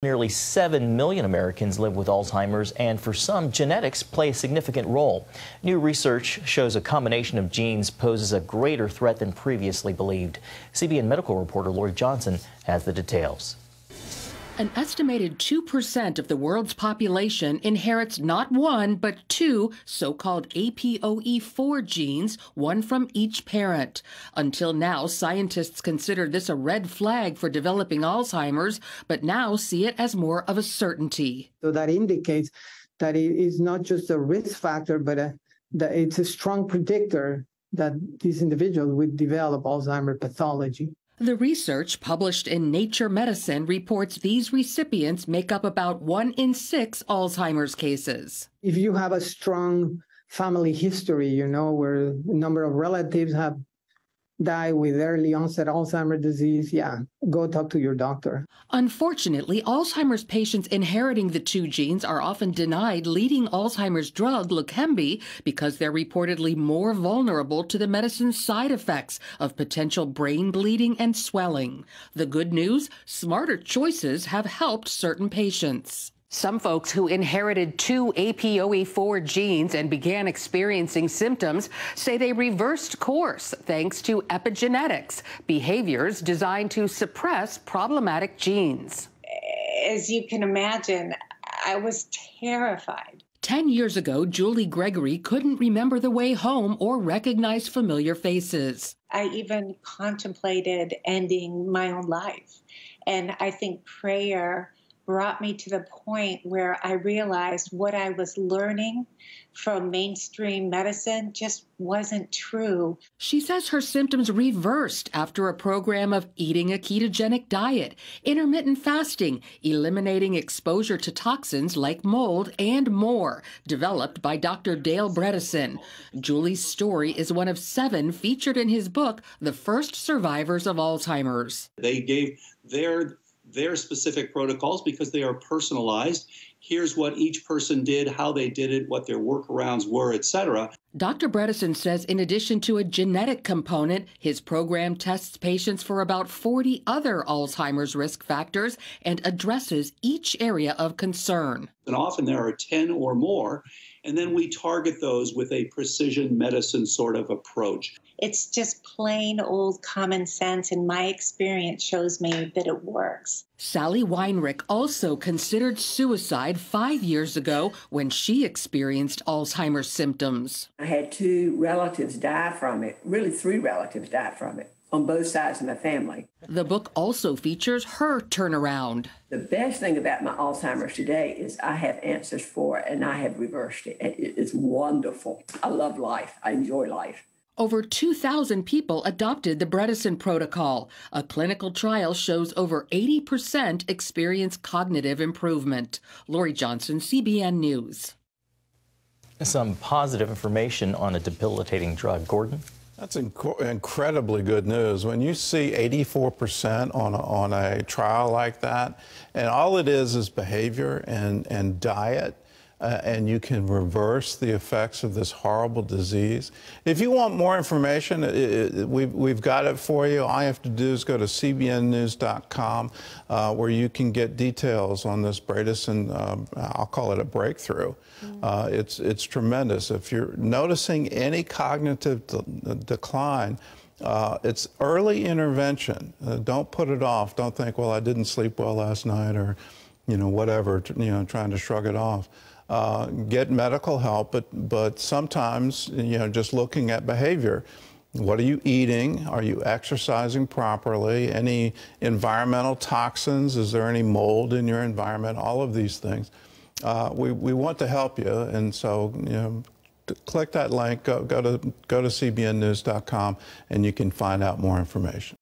Nearly 7 million Americans live with Alzheimer's, and for some, genetics play a significant role. New research shows a combination of genes poses a greater threat than previously believed. CBN medical reporter Lori Johnson has the details. An estimated 2% of the world's population inherits not one, but two so called APOE4 genes, one from each parent. Until now, scientists considered this a red flag for developing Alzheimer's, but now see it as more of a certainty. So that indicates that it is not just a risk factor, but a, that it's a strong predictor that these individuals would develop Alzheimer's pathology. The research published in Nature Medicine reports these recipients make up about one in six Alzheimer's cases. If you have a strong family history, you know, where a number of relatives have die with early onset Alzheimer's disease, yeah, go talk to your doctor. Unfortunately, Alzheimer's patients inheriting the two genes are often denied leading Alzheimer's drug Leqembi because they're reportedly more vulnerable to the medicine's side effects of potential brain bleeding and swelling. The good news smarter choices have helped certain patients. Some folks who inherited two APOE4 genes and began experiencing symptoms say they reversed course thanks to epigenetics, behaviors designed to suppress problematic genes. As you can imagine, I was terrified. Ten years ago, Julie Gregory couldn't remember the way home or recognize familiar faces. I even contemplated ending my own life. And I think prayer brought me to the point where I realized what I was learning from mainstream medicine just wasn't true. She says her symptoms reversed after a program of eating a ketogenic diet, intermittent fasting, eliminating exposure to toxins like mold, and more, developed by Dr. Dale Bredesen. Julie's story is one of seven featured in his book, The First Survivors of Alzheimer's. They gave their their specific protocols because they are personalized. Here's what each person did, how they did it, what their workarounds were, etc. Dr. Bredesen says in addition to a genetic component, his program tests patients for about 40 other Alzheimer's risk factors and addresses each area of concern. And often there are 10 or more, and then we target those with a precision medicine sort of approach. It's just plain old common sense, and my experience shows me that it works. Sally Weinrich also considered suicide five years ago when she experienced Alzheimer's symptoms. I had two relatives die from it, really, three relatives die from it on both sides of my family. The book also features her turnaround. The best thing about my Alzheimer's today is I have answers for it and I have reversed it. It's wonderful. I love life. I enjoy life. Over 2,000 people adopted the Bredesen protocol. A clinical trial shows over 80% experience cognitive improvement. Lori Johnson, CBN News. Some positive information on a debilitating drug. Gordon? That's inc incredibly good news. When you see 84% on a, on a trial like that, and all it is is behavior and, and diet, uh, and you can reverse the effects of this horrible disease. If you want more information, it, it, we've, we've got it for you. All you have to do is go to cbnnews.com uh, where you can get details on this Bredesen, uh, I'll call it a breakthrough. Mm. Uh, it's, it's tremendous. If you're noticing any cognitive de decline, uh, it's early intervention. Uh, don't put it off. Don't think, well, I didn't sleep well last night or, you know, whatever, you know, trying to shrug it off uh, get medical help, but, but sometimes, you know, just looking at behavior. What are you eating? Are you exercising properly? Any environmental toxins? Is there any mold in your environment? All of these things. Uh, we, we want to help you, and so, you know, click that link, go, go, to, go to cbnnews.com, and you can find out more information.